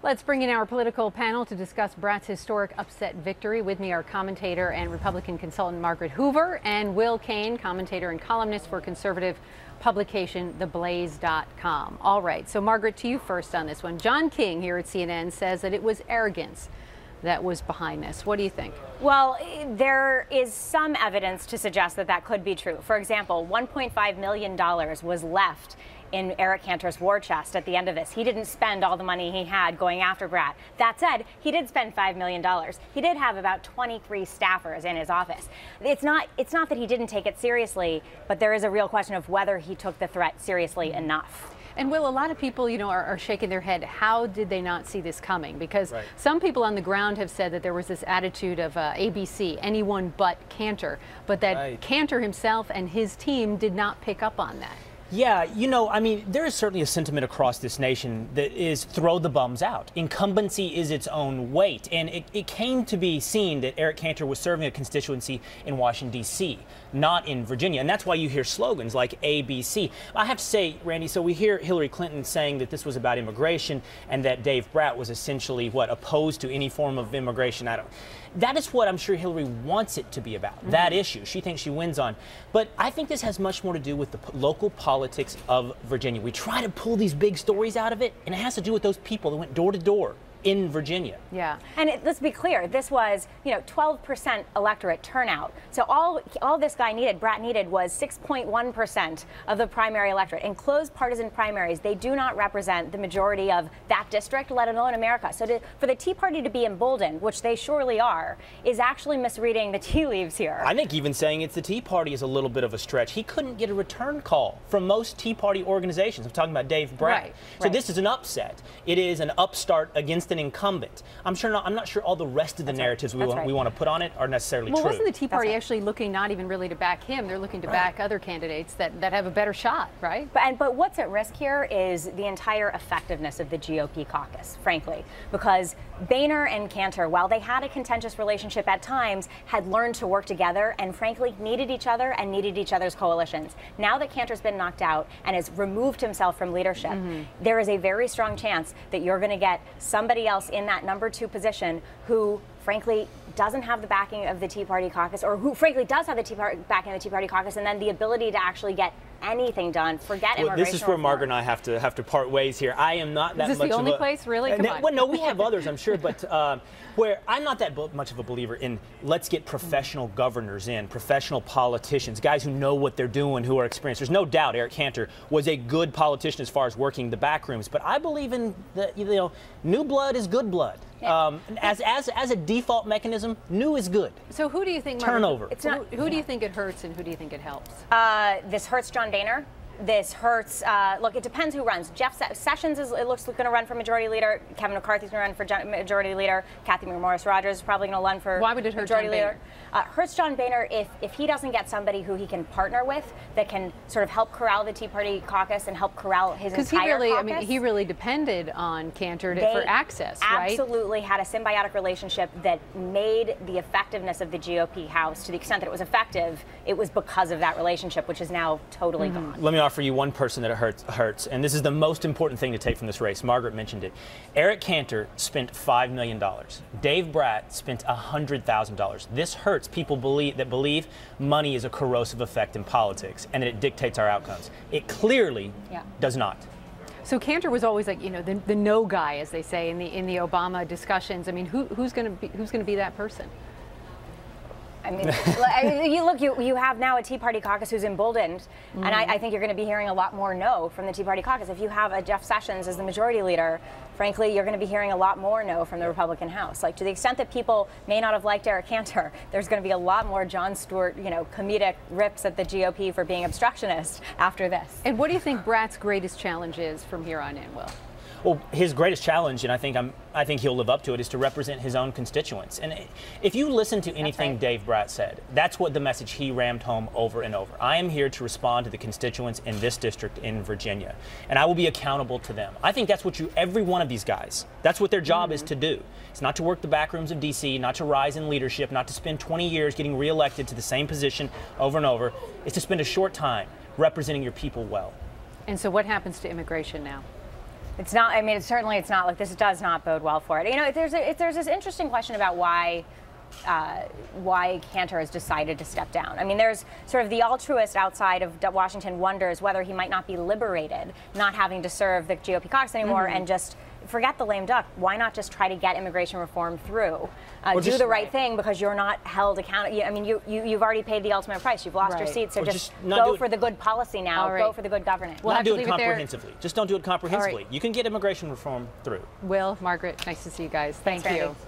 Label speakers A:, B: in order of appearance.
A: Let's bring in our political panel to discuss Brat's historic upset victory. With me are commentator and Republican consultant Margaret Hoover and Will Cain, commentator and columnist for conservative publication theblaze.com. All right, so Margaret, to you first on this one. John King here at CNN says that it was arrogance that was behind this. What do you think?
B: Well, eh, there is some evidence to suggest that that could be true. For example, $1.5 million was left in Eric Cantor's war chest at the end of this. He didn't spend all the money he had going after Brat. That said, he did spend $5 million. He did have about 23 staffers in his office. It's not, it's not that he didn't take it seriously, but there is a real question of whether he took the threat seriously enough.
A: And Will, a lot of people, you know, are, are, shaking their head. How did they not see this coming? Because right. some people on the ground have said that there was this attitude of uh, ABC, anyone but Cantor, but that right. Cantor himself and his team did not pick up on that.
C: Yeah, you know, I mean, there is certainly a sentiment across this nation that is throw the bums out. Incumbency is its own weight. And it, it came to be seen that Eric Cantor was serving a constituency in Washington, D.C., not in Virginia. And that's why you hear slogans like ABC. I have to say, Randi, so we hear Hillary Clinton saying that this was about immigration and that Dave Brat was essentially, what, opposed to any form of immigration. I don't. That is what I'm sure Hillary wants it to be about, mm-hmm. that issue. She thinks she wins on. But I think this has much more to do with the local politics of Virginia. We try to pull these big stories out of it, and it has to do with those people that went door to door in Virginia.
B: Yeah, and it, let's be clear, this was, you know, 12% electorate turnout. So all all this guy needed, Brat needed, was 6.1% of the primary electorate. In closed partisan primaries, they do not represent the majority of that district, let alone America. So to, for the Tea Party to be emboldened, which they surely are, is actually misreading the tea leaves here.
C: I think even saying it's the Tea Party is a little bit of a stretch. He couldn't get a return call from most Tea Party organizations. I'm talking about Dave Brat. Right, so right. this is an upset. It is an upstart against against an incumbent. I'm sure not, I'm not sure all the rest of the That's narratives right. we, want, right. we want to put on it are necessarily
A: well,
C: true.
A: Well, wasn't the Tea Party right. actually looking not even really to back him? They're looking to back other candidates that, that have a better shot, right?
B: But, and, but what's at risk here is the entire effectiveness of the GOP caucus, frankly, because Boehner and Cantor, while they had a contentious relationship at times, had learned to work together and frankly needed each other and needed each other's coalitions. Now that Cantor's been knocked out and has removed himself from leadership, mm-hmm. there is a very strong chance that you're going to get somebody else in that number two position who frankly doesn't have the backing of the Tea Party caucus, or who frankly does have the Tea Party backing of the Tea Party caucus, and then the ability to actually get anything done. Forget well,
C: immigration. This is where reform. Margaret and I have to have to part ways here. I am not that
A: is this
C: much
A: the only
C: a,
A: place, really? Come
C: no,
A: on.
C: Well, no, we have others, I'm sure, but um, where I'm not that much of a believer in let's get professional governors in, professional politicians, guys who know what they're doing, who are experienced. There's no doubt Eric Cantor was a good politician as far as working the back rooms, but I believe in the you know new blood is good blood. Um, as, as, as a default mechanism, new is good.
A: So who do you think
C: turnover?
A: It's not, who, who yeah. do you think it hurts and who do you think it helps?
B: Uh, this hurts John Boehner this hurts. Uh, look, it depends who runs. Jeff Sessions is it looks going to run for majority leader. Kevin McCarthy's going to run for majority leader. Cathy McMorris Rodgers is probably going to run for
A: Why would it hurt
B: majority
A: John
B: leader. Uh, hurts John Boehner if if he doesn't get somebody who he can partner with that can sort of help corral the Tea Party caucus and help corral his entire
A: he really,
B: caucus.
A: I mean, he really depended on Cantor to, for access,
B: right? Absolutely had a symbiotic relationship that made the effectiveness of the GOP House to the extent that it was effective. It was because of that relationship, which is now totally mm-hmm. gone.
C: Let me offer you one person that it hurts, hurts, and this is the most important thing to take from this race. Margaret mentioned it. Eric Cantor spent $5 million. Dave Brat spent $100,000. This hurts people believe, that believe money is a corrosive effect in politics and that it dictates our outcomes. It clearly yeah. does not.
A: So Cantor was always like, you know, the, the no guy, as they say in the in the Obama discussions. I mean, who, who's going to be who's going to be that person?
B: I mean, you look, you, you have now a Tea Party caucus who's emboldened, mm-hmm. and I, I, think you're going to be hearing a lot more no from the Tea Party caucus. If you have a Jeff Sessions as the majority leader, frankly, you're going to be hearing a lot more no from the Republican House. Like to the extent that people may not have liked Eric Cantor, there's going to be a lot more Jon Stewart, you know, comedic rips at the GOP for being obstructionist after this.
A: And what do you think Brat's greatest challenge is from here on in, Will?
C: Well, his greatest challenge, and I think I'm, I think he'll live up to it, is to represent his own constituents. And if you listen to anything right. Dave Brat said, that's what the message he rammed home over and over. I am here to respond to the constituents in this district in Virginia, and I will be accountable to them. I think that's what you, every one of these guys, that's what their job mm-hmm. is to do. It's not to work the back rooms of D.C., not to rise in leadership, not to spend 20 years getting reelected to the same position over and over. It's to spend a short time representing your people well.
A: And so, what happens to immigration now?
B: It's not. I mean, it's certainly it's not like this does not bode well for it. You know, there's a, there's this interesting question about why. Uh, why Cantor has decided to step down. I mean, there's sort of the altruist outside of Washington wonders whether he might not be liberated, not having to serve the GOP caucus anymore, mm-hmm. and just forget the lame duck. Why not just try to get immigration reform through? Uh, do just, the right, right, thing because you're not held accountable. I mean, you, you, have already paid the ultimate price. You've lost right. your seat. So just, just go for the good policy now. Right. Go for the good governance.
C: We'll not do it comprehensively. Just don't do it comprehensively. You can get immigration reform through.
A: Will, Margaret, nice to see you guys. Thank
B: Thanks,
A: you.
B: Randi.